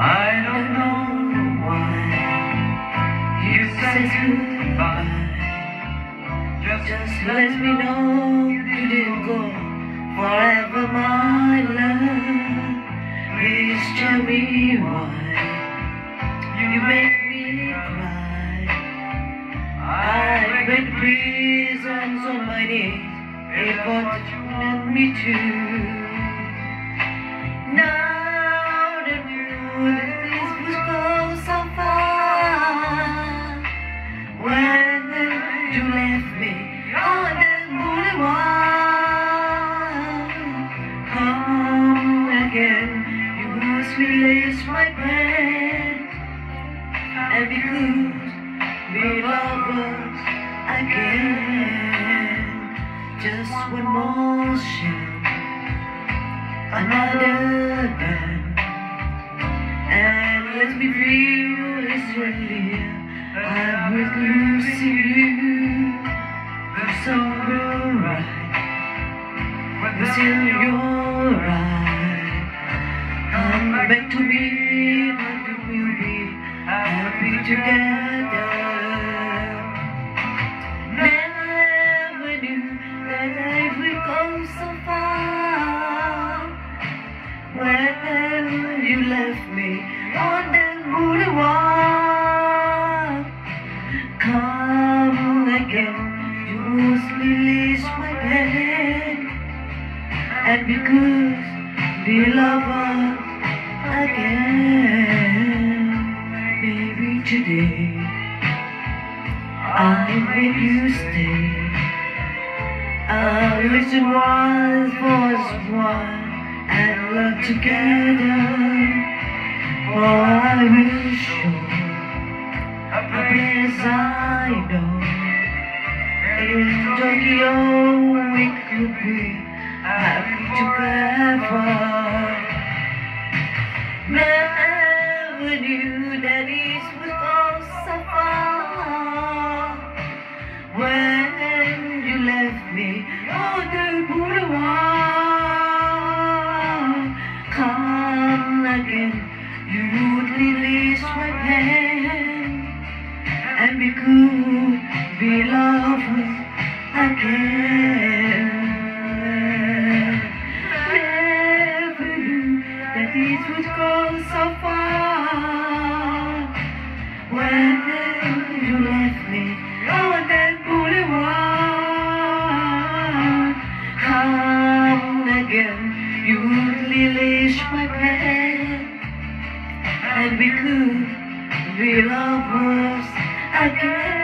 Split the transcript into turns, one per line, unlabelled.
I don't know why you say goodbye. Just, Just let me know you didn't go forever, my love. Please tell me why you make me cry. I beg please on so my knees, if what you want me to. Now left me on the boulevard, come again, you must release my pain, and we love us again, just one more shot, another gun, and let me feel it's really I'm with losing until you're right. Come back to me, and we will be happy together. Never knew that I would go so far. When you left me on and because we love again, maybe today I'll make you stay. I'll listen once for us one and love together. For I will show a place I know. In Tokyo together. Never knew that it would go so far. When you left me on the boulevard, come again, you would release my pain, and we could be lovers again. It would go so far. When you left me on that boulevard, come again, you would release my pain, and we could be lovers again.